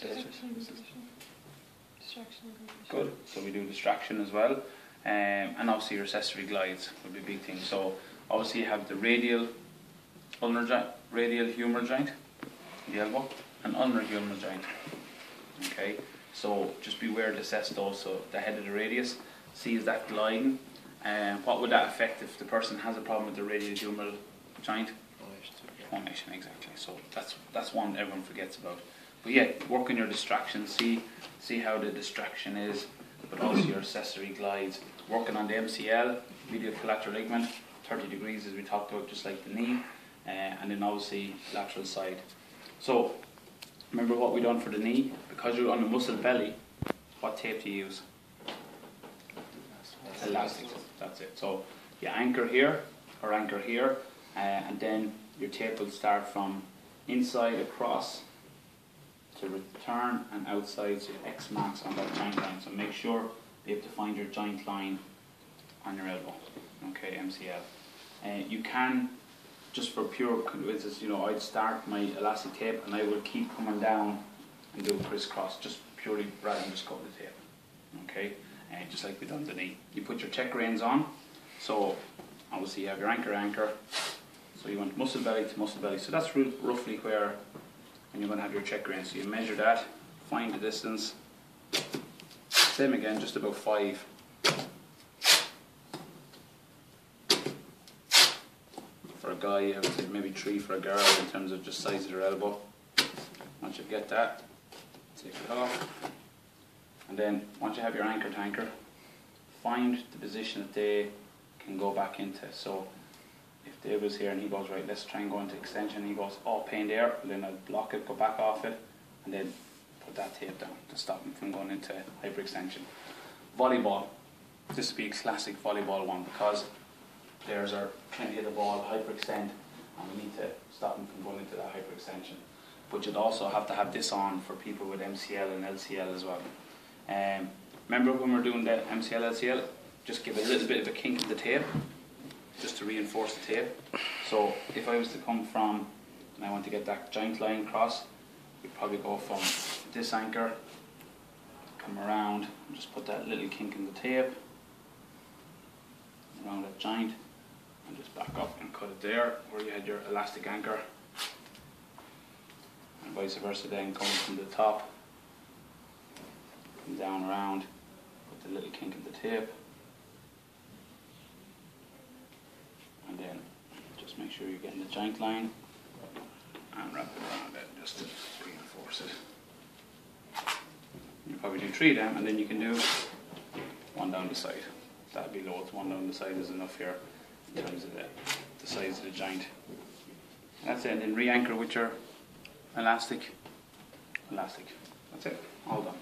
Distraction. Distraction. Good. So we do distraction as well. Um, and obviously your accessory glides would be a big thing. So obviously you have the radial ulnar joint, radial humeral joint, the elbow, and ulnar humeral joint. Okay. So just beware to assess those. So the head of the radius, see is that gliding, and what would that affect if the person has a problem with the radial humeral joint? Pronation, exactly. So that's that's one everyone forgets about. But yeah, work on your distraction. See see how the distraction is, but also your accessory glides. Working on the MCL, medial collateral ligament, 30 degrees as we talked about, just like the knee, uh, and then obviously lateral side. So remember what we done for the knee. Because you're on the muscle belly, what tape do you use? Elastic. That's it. So you anchor here or anchor here, uh, and then your tape will start from inside across to return and outside, so X marks on that joint line. So make sure you have to find your joint line on your elbow. Okay, MCL. Uh, you can, just for pure convenience, you know, I'd start my elastic tape and I will keep coming down and do a crisscross, just purely rather than just cut the tape. Okay, and uh, just like we've done the knee. You put your check reins on, so obviously you have your anchor anchor. So you want muscle belly to muscle belly. So that's roughly where and you're going to have your check reins. So you measure that, find the distance. Same again, just about five. For a guy, I would say maybe three for a girl in terms of just size of their elbow. Once you get that, take it off. And then once you have your anchor tanker, find the position that they can go back into. So if Dave was here and he goes, right, let's try and go into extension, he goes, oh, pain there, then I'll block it, go back off it, and then put that tape down to stop him from going into hyperextension. Volleyball, this be classic volleyball one because players are to hit the ball, hyperextend, and we need to stop them from going into that hyperextension. But you'd also have to have this on for people with MCL and LCL as well. Um, remember when we we're doing the MCL, LCL, just give a little bit of a kink in the tape just to reinforce the tape. So if I was to come from, and I want to get that joint line across, we'd probably go from this anchor, come around, just put that little kink in the tape, around that joint, and just back up and cut it there, where you had your elastic anchor. And vice versa then, coming from the top, come down around, put the little kink in the tape, and then make sure you're getting the joint line and wrap it around it just to reinforce it. You probably do three of them and then you can do one down the side. That'd be loads, one down the side is enough here in terms of the, the size of the joint. That's it, and then re-anchor with your elastic, elastic. That's it, all done.